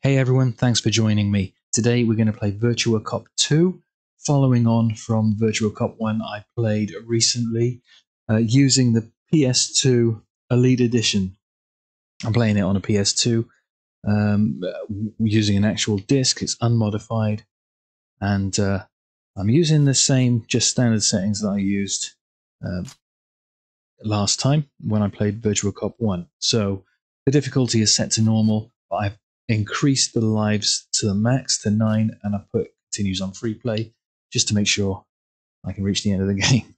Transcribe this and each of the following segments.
Hey everyone, thanks for joining me. Today we're going to play Virtua Cop 2, following on from Virtua Cop 1 I played recently uh, using the PS2 Elite Edition. I'm playing it on a PS2 um, using an actual disc, it's unmodified, and uh, I'm using the same just standard settings that I used uh, last time when I played Virtua Cop 1. So the difficulty is set to normal, but I've increased the lives to the max to nine, and I put continues on free play just to make sure I can reach the end of the game.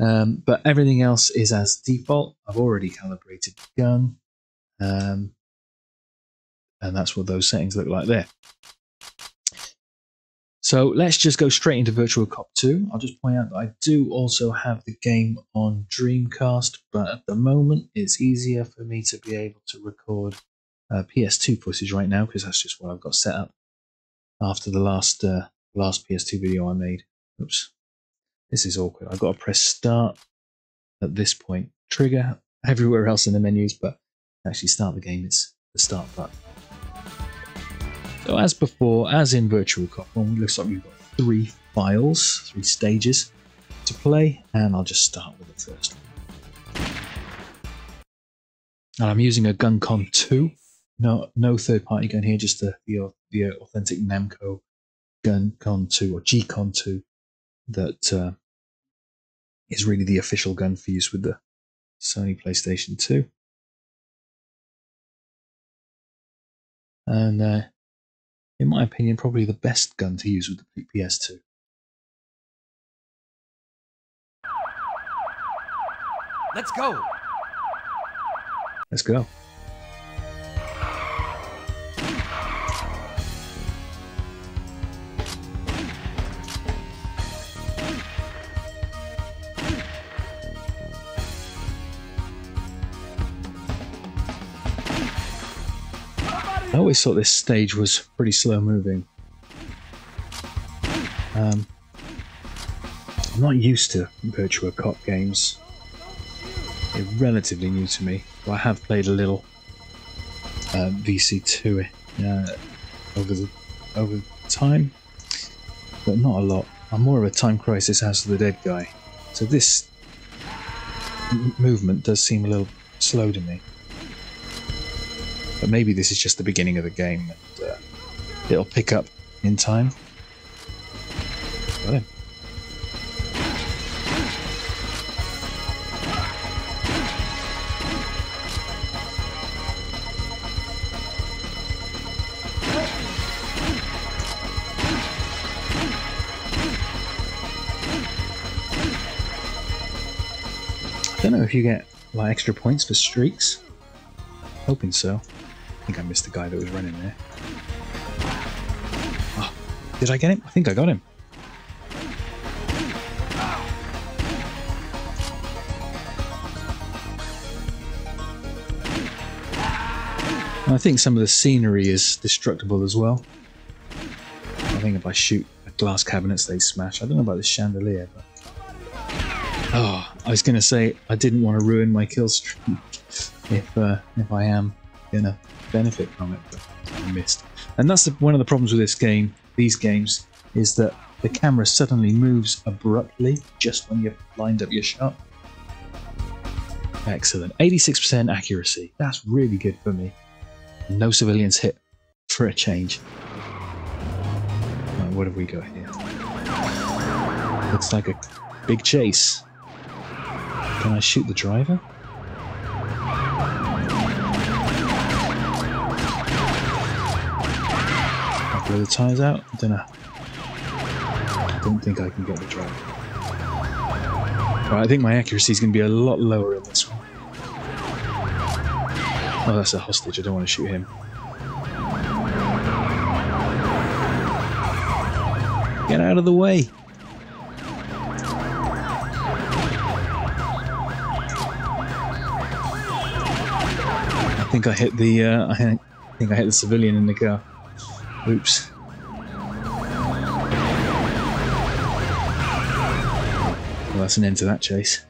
Um, but everything else is as default. I've already calibrated the gun, um, and that's what those settings look like there. So let's just go straight into Virtual Cop 2. I'll just point out that I do also have the game on Dreamcast, but at the moment it's easier for me to be able to record uh, PS2 footage right now because that's just what I've got set up after the last uh, last PS2 video I made. Oops, this is awkward. I've got to press start at this point, trigger everywhere else in the menus, but actually start the game, it's the start button. So as before, as in Virtual Cop 1, it looks like we've got three files, three stages to play, and I'll just start with the first one. And I'm using a GunCon 2 no no third party gun here, just the the, the authentic Namco GunCon two or G-Con two that uh, is really the official gun for use with the Sony PlayStation Two. And uh, in my opinion, probably the best gun to use with the PS2. Let's go. Let's go. Always thought this stage was pretty slow moving. Um, I'm not used to Virtua Cop games. They're relatively new to me, but I have played a little uh, VC2 uh, over the over time, but not a lot. I'm more of a Time Crisis House of the Dead guy, so this movement does seem a little slow to me. But maybe this is just the beginning of the game and uh, it'll pick up in time. Got him. I don't know if you get like extra points for streaks. Hoping so. I think I missed the guy that was running there. Oh, did I get him? I think I got him. I think some of the scenery is destructible as well. I think if I shoot glass cabinets, they smash. I don't know about this chandelier, but... Oh, I was going to say I didn't want to ruin my kill streak if, uh, if I am gonna benefit from it, but I missed. And that's the, one of the problems with this game, these games, is that the camera suddenly moves abruptly just when you've lined up your shot. Excellent. 86% accuracy. That's really good for me. No civilians hit for a change. Right, what have we got here? Looks like a big chase. Can I shoot the driver? The tyres out? I don't know. I don't think I can get the drive. Right, I think my accuracy is going to be a lot lower in this one. Oh, that's a hostage. I don't want to shoot him. Get out of the way! I think I hit the. Uh, I think I hit the civilian in the car. Oops. Well, that's an end to that chase.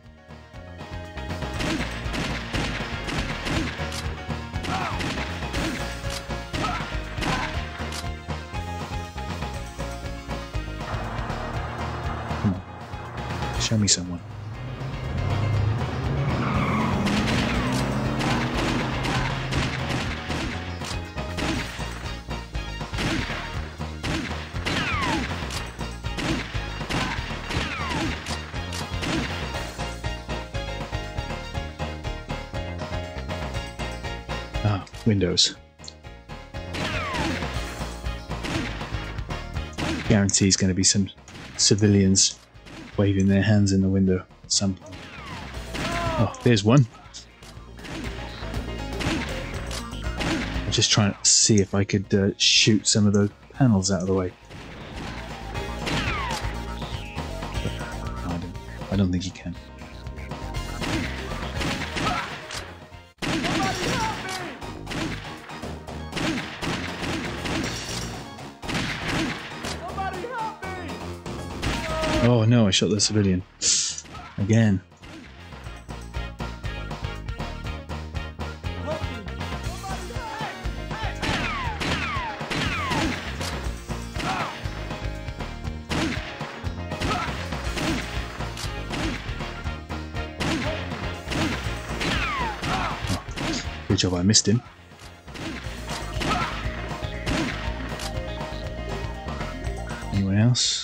Hmm. show me some. Windows. Guarantees going to be some civilians waving their hands in the window at some point. Oh, there's one. I'm just trying to see if I could uh, shoot some of those panels out of the way. I don't, I don't think you can. Oh no, I shot the civilian. Again. Good job I missed him. Anyone else?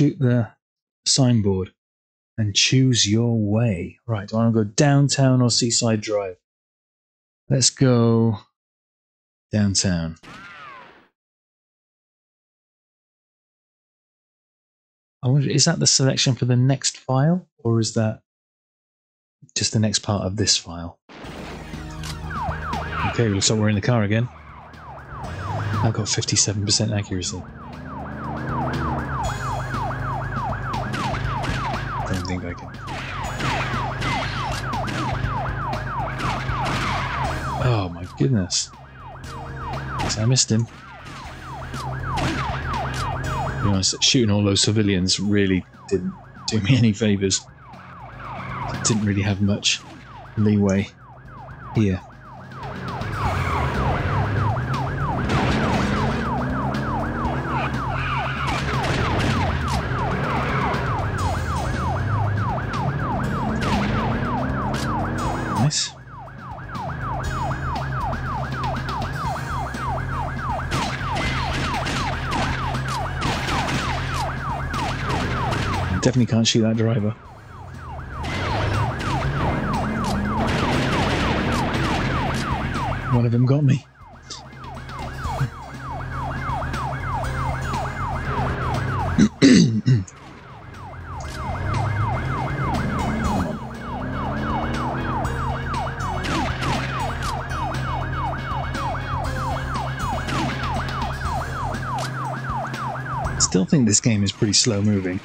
Shoot the signboard and choose your way. Right, do I want to go downtown or Seaside Drive? Let's go downtown. I wonder, is that the selection for the next file, or is that just the next part of this file? Okay, looks like we're in the car again. I've got 57% accuracy. Think I can. Oh my goodness. Guess I missed him. To be honest, shooting all those civilians really didn't do me any favours. Didn't really have much leeway here. Definitely can't shoot that driver. One of them got me. Still think this game is pretty slow moving.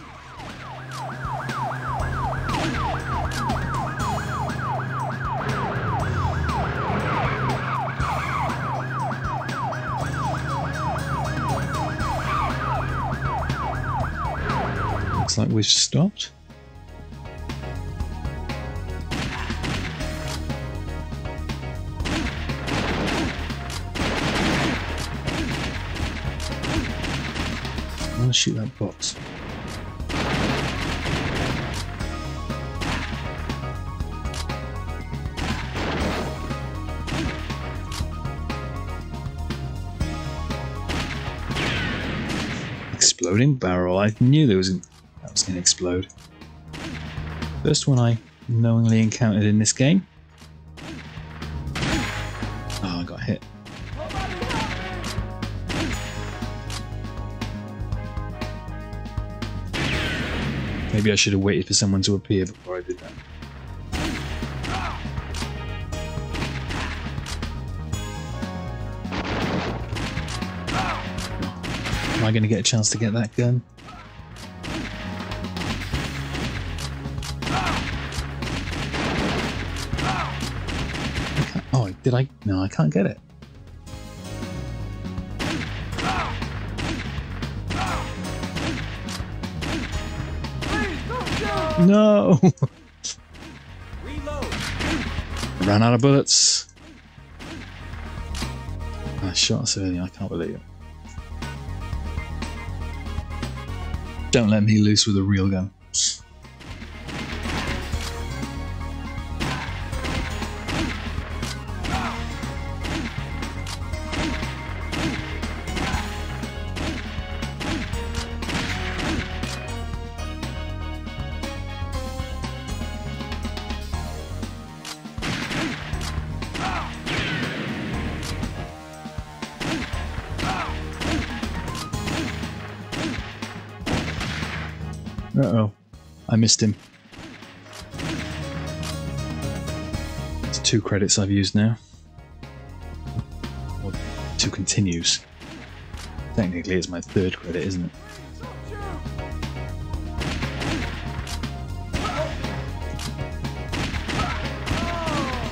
Like we've stopped. I want to shoot that box. Exploding barrel. I knew there was an, to explode. First one I knowingly encountered in this game. Oh, I got hit. Maybe I should have waited for someone to appear before I did that. Am I going to get a chance to get that gun? Did I? No, I can't get it. No! Ran out of bullets. I shot a civilian, I can't believe it. Don't let me loose with a real gun. Missed him. It's two credits I've used now. Two continues. Technically it's my third credit, isn't it?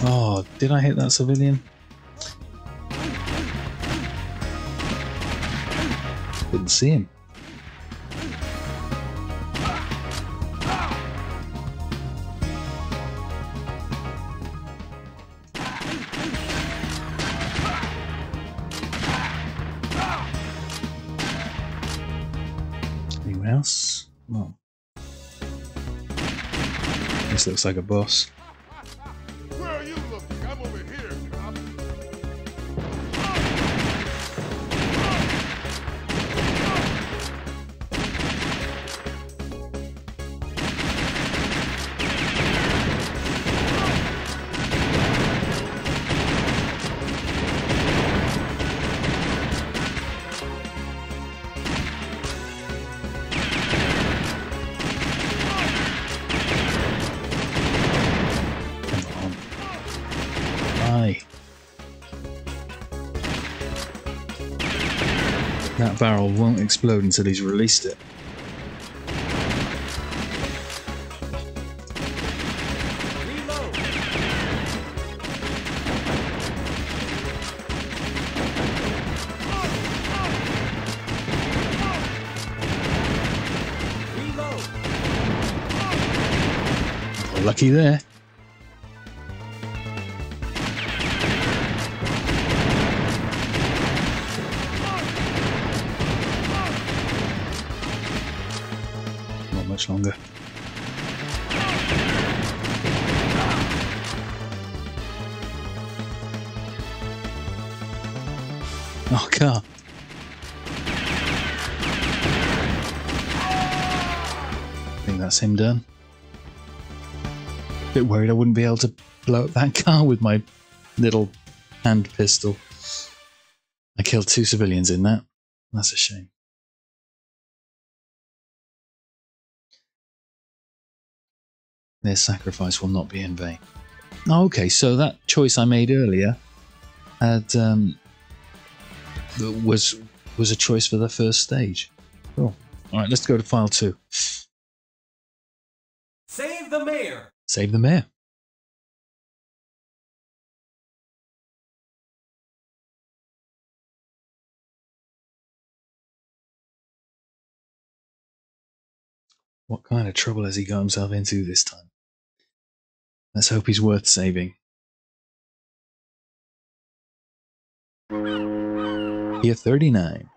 Oh, did I hit that civilian? Didn't see him. Like a boss. That barrel won't explode until he's released it. Lucky there. That's him done. Bit worried I wouldn't be able to blow up that car with my little hand pistol. I killed two civilians in that. That's a shame. Their sacrifice will not be in vain. Oh, okay, so that choice I made earlier had um, was was a choice for the first stage. Cool. All right, let's go to file two. Save the mayor. Save the mayor. What kind of trouble has he got himself into this time? Let's hope he's worth saving. Year 39.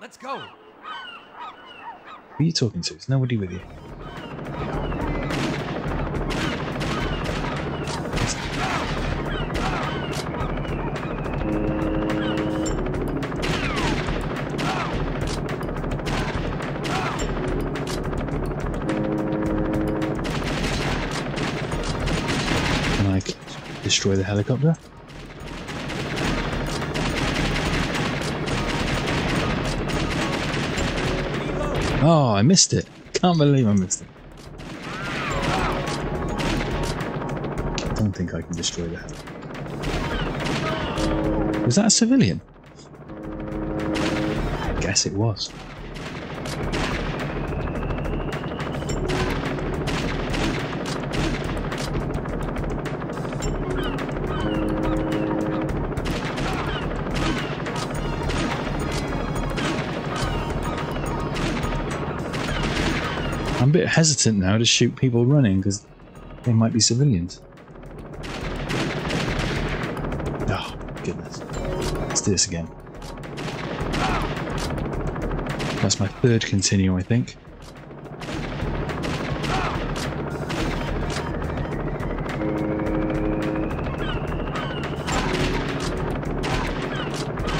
Let's go. Who are you talking to? There's nobody with you. Destroy the helicopter? Oh, I missed it. Can't believe I missed it. I don't think I can destroy the helicopter. Was that a civilian? I guess it was. hesitant now to shoot people running because they might be civilians. Oh, goodness. Let's do this again. That's my third continue, I think.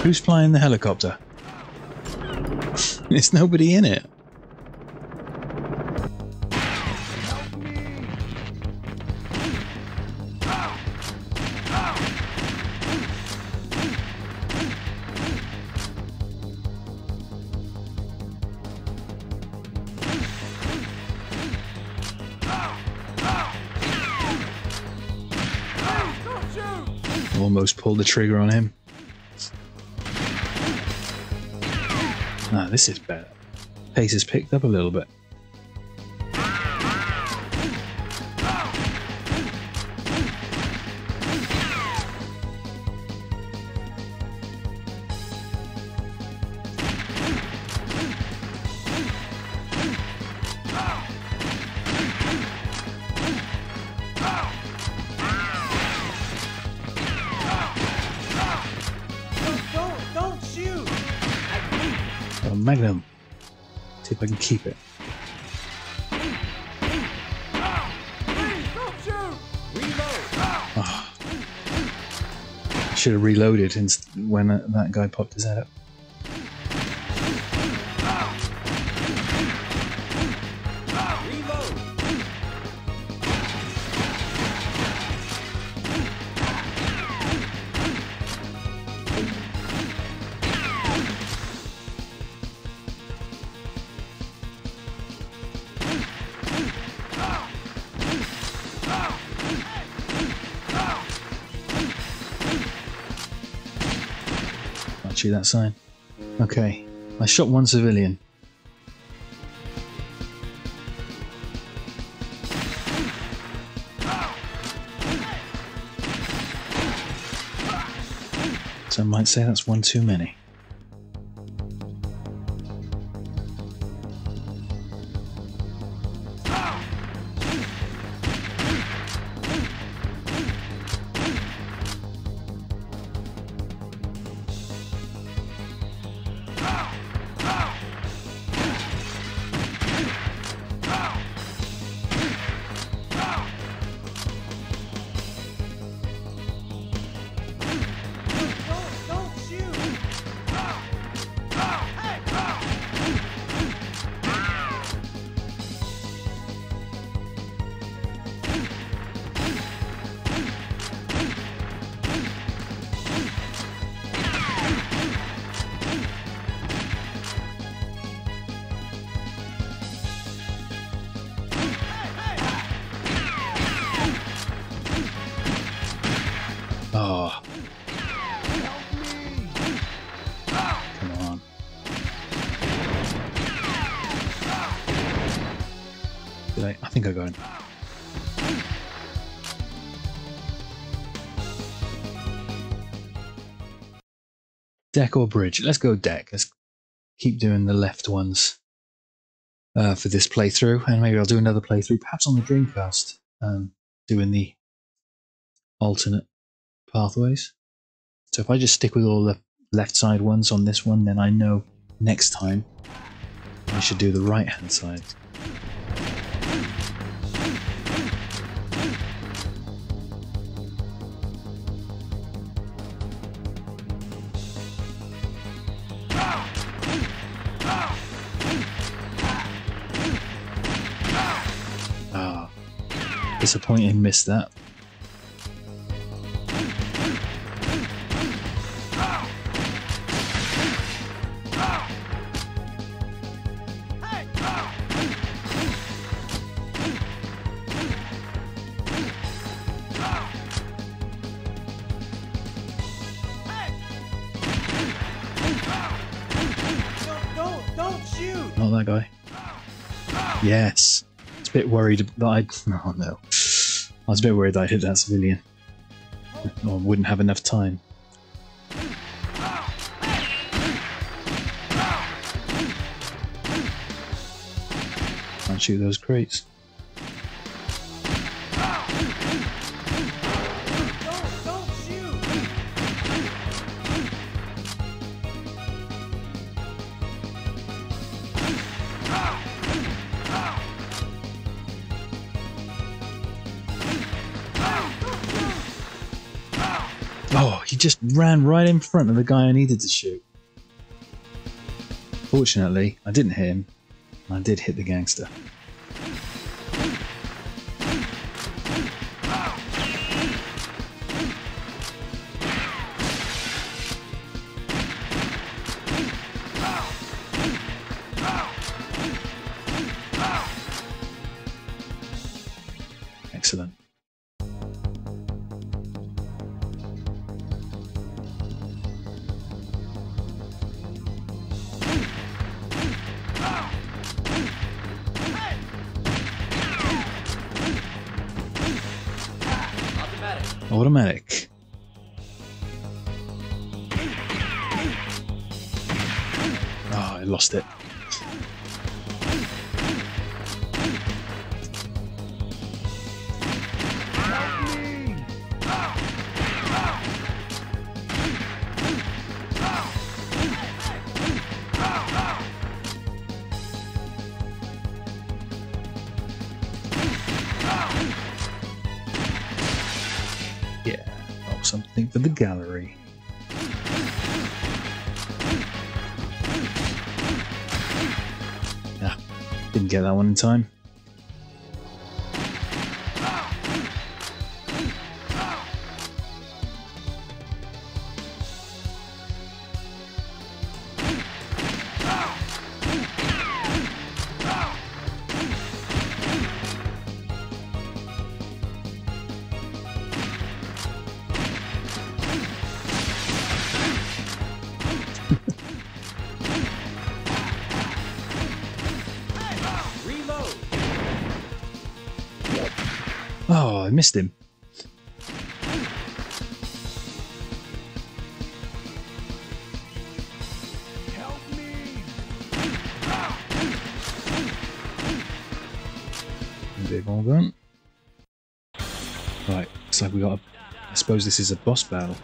Who's flying the helicopter? There's nobody in it. Almost pulled the trigger on him. Ah, this is better. Pace has picked up a little bit. Keep it. Ah. Reload! Should have reloaded when that guy popped his head up. That sign. Okay, I shot one civilian. So I might say that's one too many. Deck or bridge? Let's go deck. Let's keep doing the left ones uh, for this playthrough, and maybe I'll do another playthrough, perhaps on the Dreamcast, um, doing the alternate pathways. So if I just stick with all the left side ones on this one, then I know next time I should do the right hand side. Disappointing, missed that. Not oh, that guy. Yes. It's a bit worried that I'd. Oh no. I was a bit worried I'd hit that civilian. Or wouldn't have enough time. Can't shoot those crates. Ran right in front of the guy I needed to shoot. Fortunately, I didn't hit him. I did hit the gangster. Automatic. Get that one in time. Missed him. Big done. Right, looks like we got a. I suppose this is a boss battle.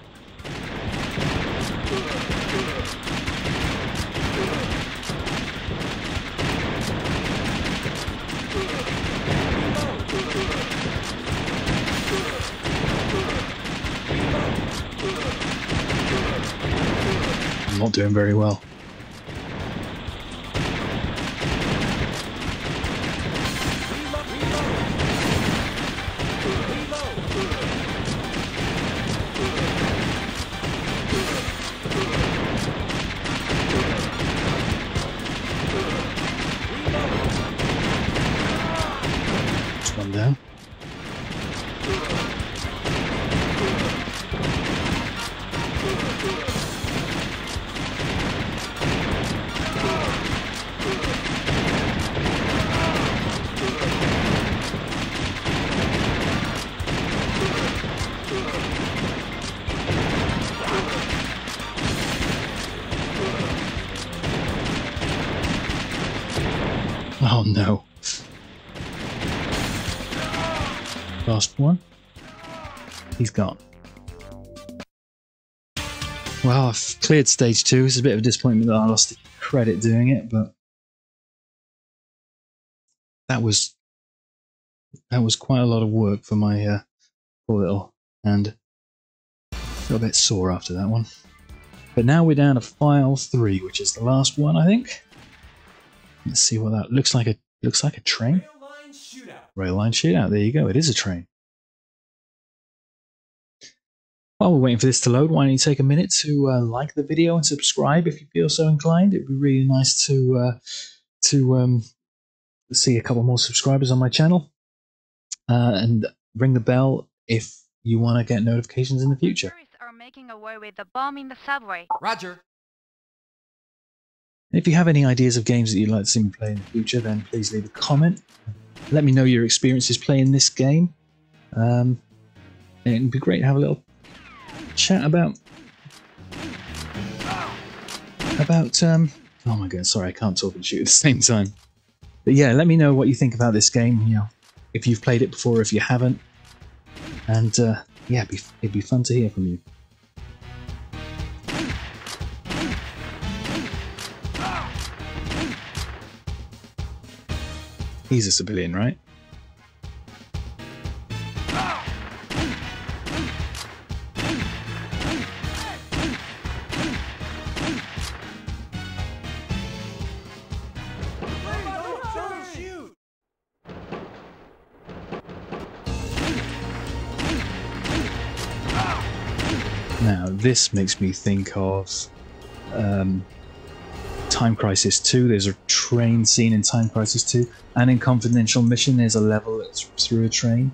Doing very well. Gone. Well, I've cleared stage two. It's a bit of a disappointment that I lost the credit doing it, but that was that was quite a lot of work for my uh, poor little hand. Got a bit sore after that one. But now we're down to file three, which is the last one, I think. Let's see what that looks like. A looks like a train. Rail line shootout. Rail line shootout. There you go. It is a train. While we're waiting for this to load, why don't you take a minute to uh, like the video and subscribe if you feel so inclined? It'd be really nice to uh, to um, see a couple more subscribers on my channel, uh, and ring the bell if you want to get notifications in the future. Are making away with the bomb in the subway. Roger. If you have any ideas of games that you'd like to see me play in the future, then please leave a comment. Let me know your experiences playing this game. Um, it'd be great to have a little chat about about um. Oh my god, sorry, I can't talk and shoot at the same time. But yeah, let me know what you think about this game. You know, if you've played it before, if you haven't, and uh, yeah, it'd be, it'd be fun to hear from you. He's a civilian, right? This makes me think of um, Time Crisis 2. There's a train scene in Time Crisis 2, and in Confidential Mission, there's a level that's through a train.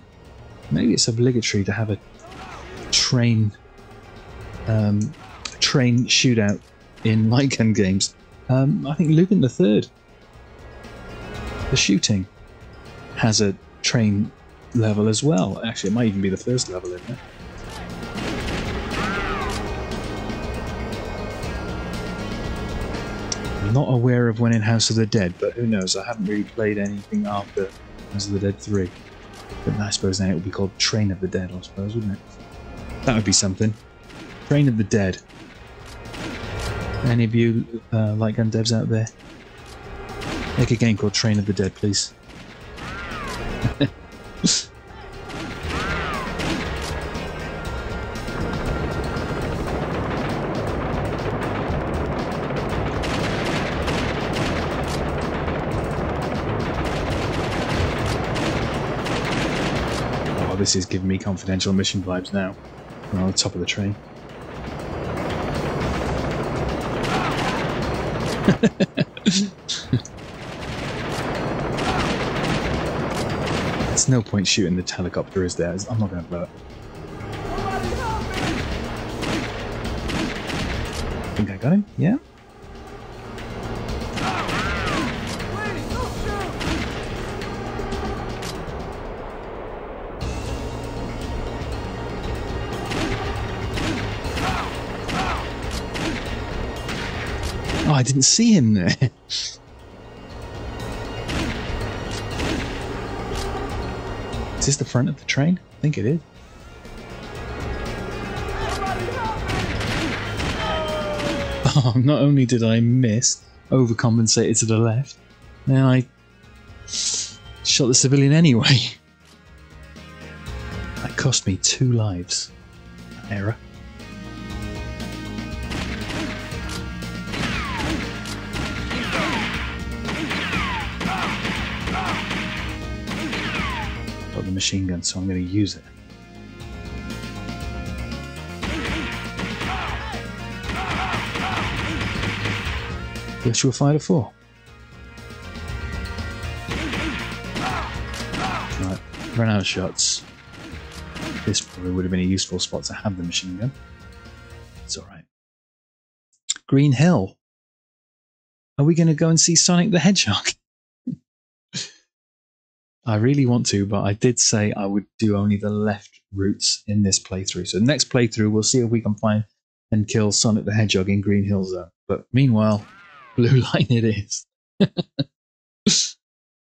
Maybe it's obligatory to have a train um, train shootout in light games. Um, I think Lupin the Third, the shooting, has a train level as well. Actually, it might even be the first level in there. Not aware of when in House of the Dead, but who knows? I haven't really played anything after House of the Dead 3. But I suppose then it would be called Train of the Dead, I suppose, wouldn't it? That would be something. Train of the Dead. Any of you uh, light gun devs out there? Make a game called Train of the Dead, please. this is giving me confidential mission vibes now. We're on the top of the train. There's no point shooting the helicopter, is there? I'm not going to blow it. Think I got him? Yeah? I didn't see him there. Is this the front of the train? I think it is. Oh, not only did I miss, overcompensated to the left, then I shot the civilian anyway. That cost me two lives. Error. The machine gun, so I'm going to use it. Guess you were Virtua Fighter 4. Right, run out of shots. This probably would have been a useful spot to have the machine gun. It's alright. Green Hill. Are we going to go and see Sonic the Hedgehog? I really want to, but I did say I would do only the left routes in this playthrough. So next playthrough, we'll see if we can find and kill Sonic the Hedgehog in Green Hill Zone. But meanwhile, blue line it is.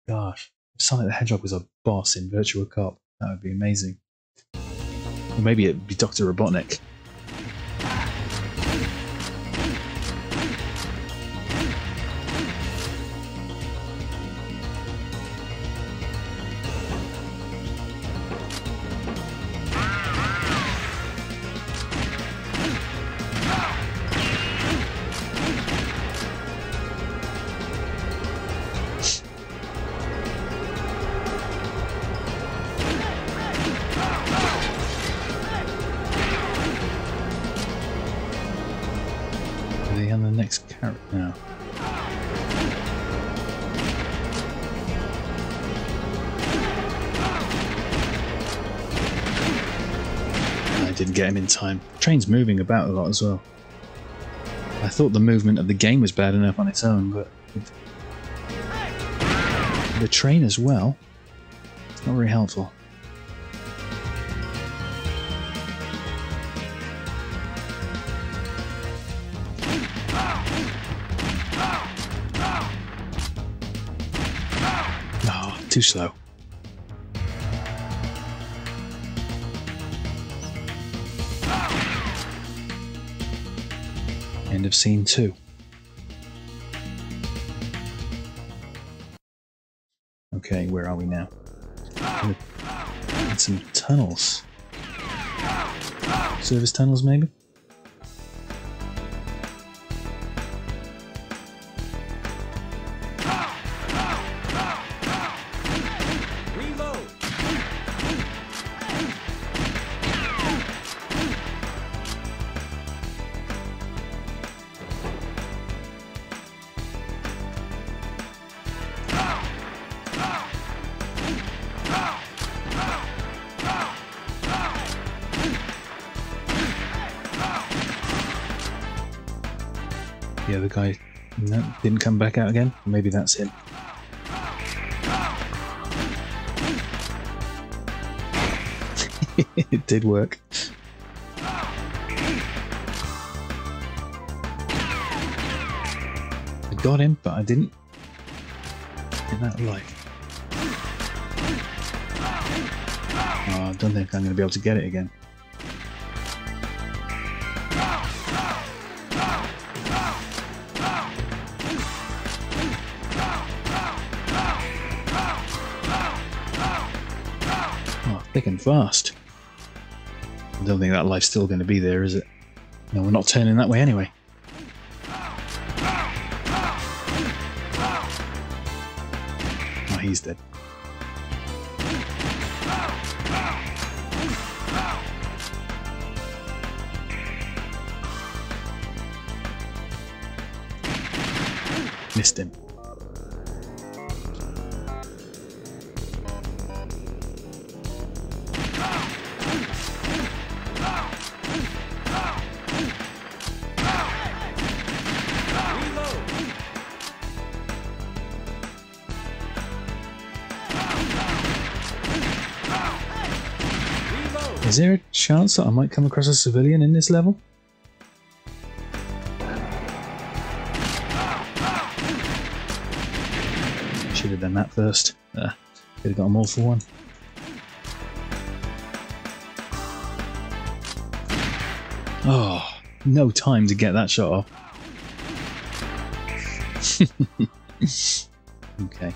Gosh, if Sonic the Hedgehog was a boss in Virtual Cop, that would be amazing. Or maybe it'd be Dr. Robotnik. Didn't get him in time. Train's moving about a lot as well. I thought the movement of the game was bad enough on its own, but the train as well. It's not very helpful. Oh, too slow. Of scene two. Okay, where are we now? Some tunnels. Service tunnels, maybe? Didn't come back out again. Maybe that's him. it did work. I got him, but I didn't. In that life. Oh, ah, I don't think I'm going to be able to get it again. Thick and fast. I don't think that life's still going to be there, is it? No, we're not turning that way anyway. Oh, he's dead. Missed him. Chance that I might come across a civilian in this level? Should have done that first. Uh, could have got them all for one. Oh, no time to get that shot off. okay.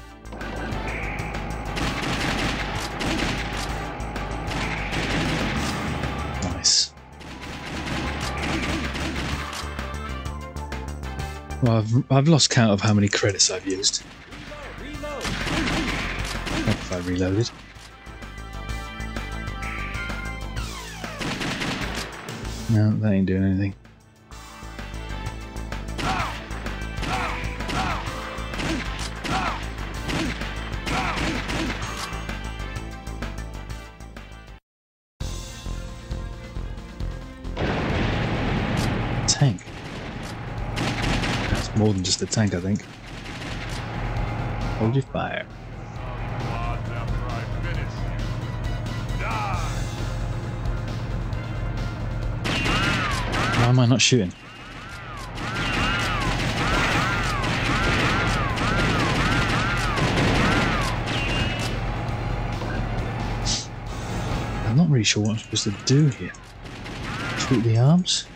Well, I've, I've lost count of how many credits I've used. Reload. If I reloaded. No, that ain't doing anything. A tank, I think. Hold your fire. Why am I not shooting? I'm not really sure what I'm supposed to do here. Shoot the arms?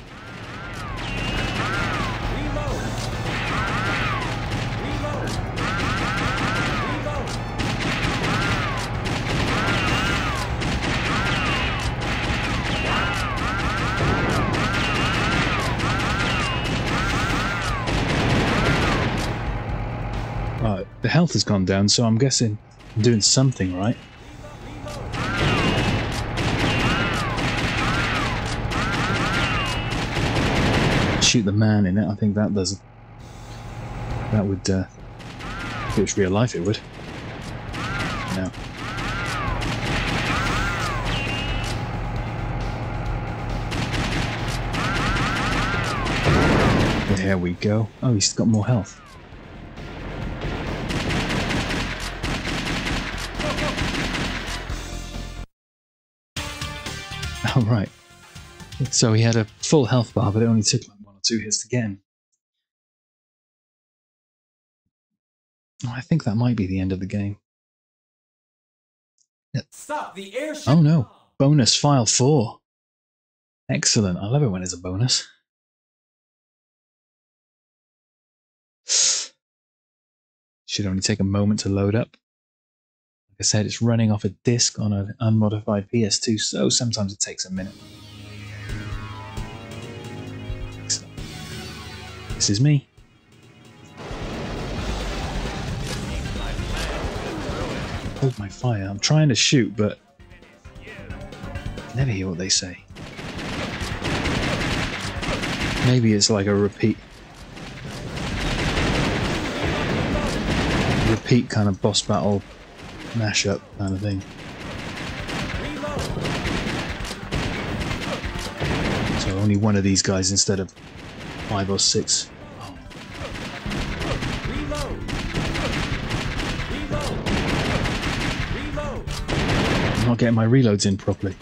Health has gone down, so I'm guessing I'm doing something right. Shoot the man in it. I think that does. That would. Uh, if it was real life, it would. No. There we go. Oh, he's got more health. So he had a full health bar, but it only took like one or two hits to get him. I think that might be the end of the game. Stop the airship. Oh no. Bonus file 4. Excellent. I love it when it's a bonus. Should only take a moment to load up. Like I said, it's running off a disk on an unmodified PS2, so sometimes it takes a minute. This is me. Hold my fire. I'm trying to shoot, but never hear what they say. Maybe it's like a repeat. Repeat kind of boss battle mashup kind of thing. So only one of these guys instead of five or six. Not getting my reloads in properly.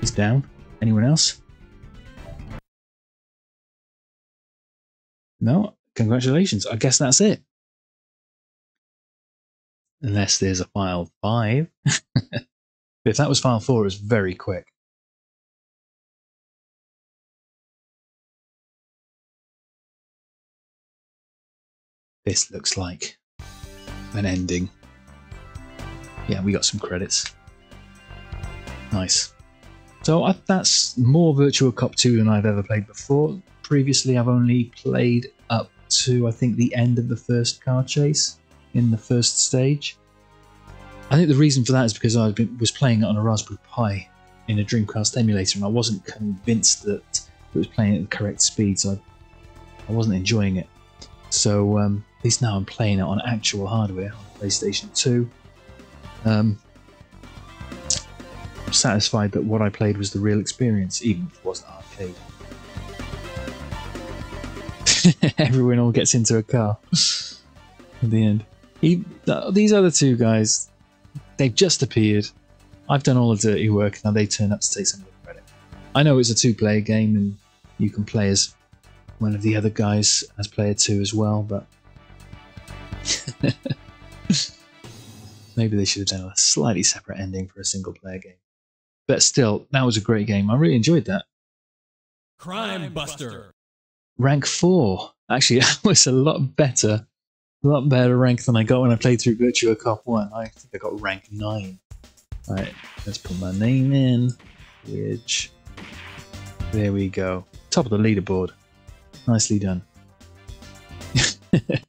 He's down. Anyone else? No? Congratulations. I guess that's it. Unless there's a file 5. if that was file 4, it was very quick. This looks like an ending. Yeah, we got some credits. Nice. So I, that's more Virtua Cop 2 than I've ever played before. Previously, I've only played up to, I think, the end of the first car chase in the first stage. I think the reason for that is because I was playing it on a Raspberry Pi in a Dreamcast emulator and I wasn't convinced that it was playing at the correct speed, so I, I wasn't enjoying it. So um, at least now I'm playing it on actual hardware on PlayStation 2. Um, satisfied that what I played was the real experience, even if it wasn't arcade. Everyone all gets into a car at the end. He, these other two guys, they've just appeared. I've done all the dirty work, now they turn up to take some of the credit. I know it's a two player game and you can play as one of the other guys as player two as well, but maybe they should have done a slightly separate ending for a single player game. But still, that was a great game. I really enjoyed that. Crime Buster. Rank four. Actually, that was a lot better. A lot better rank than I got when I played through Virtua Cop 1. I think I got rank 9. Right, let's put my name in. Which. There we go. Top of the leaderboard. Nicely done.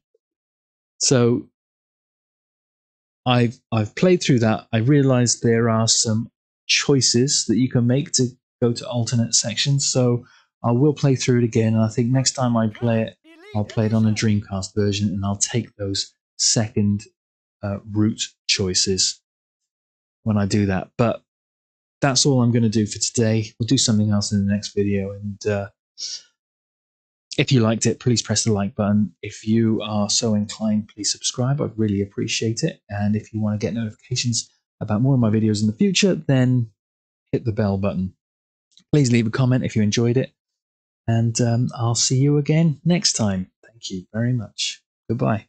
so I've I've played through that. I realized there are some choices that you can make to go to alternate sections. So I will play through it again. And I think next time I play it, I'll play it on a Dreamcast version and I'll take those second uh, route choices when I do that. But that's all I'm going to do for today. We'll do something else in the next video. And uh, if you liked it, please press the like button. If you are so inclined, please subscribe. I'd really appreciate it. And if you want to get notifications about more of my videos in the future, then hit the bell button. Please leave a comment if you enjoyed it. And um, I'll see you again next time. Thank you very much. Goodbye.